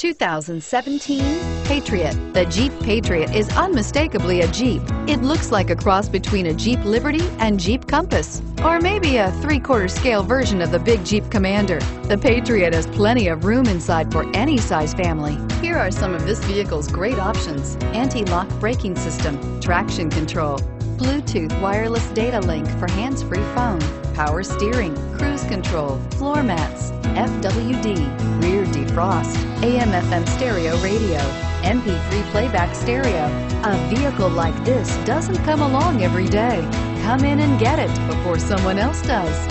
2017 Patriot. The Jeep Patriot is unmistakably a Jeep. It looks like a cross between a Jeep Liberty and Jeep Compass, or maybe a three-quarter scale version of the big Jeep Commander. The Patriot has plenty of room inside for any size family. Here are some of this vehicle's great options. Anti-lock braking system, traction control, Bluetooth wireless data link for hands-free phone, power steering, cruise control, floor mats, FWD, rear defrost, AM FM stereo radio, MP3 playback stereo. A vehicle like this doesn't come along every day. Come in and get it before someone else does.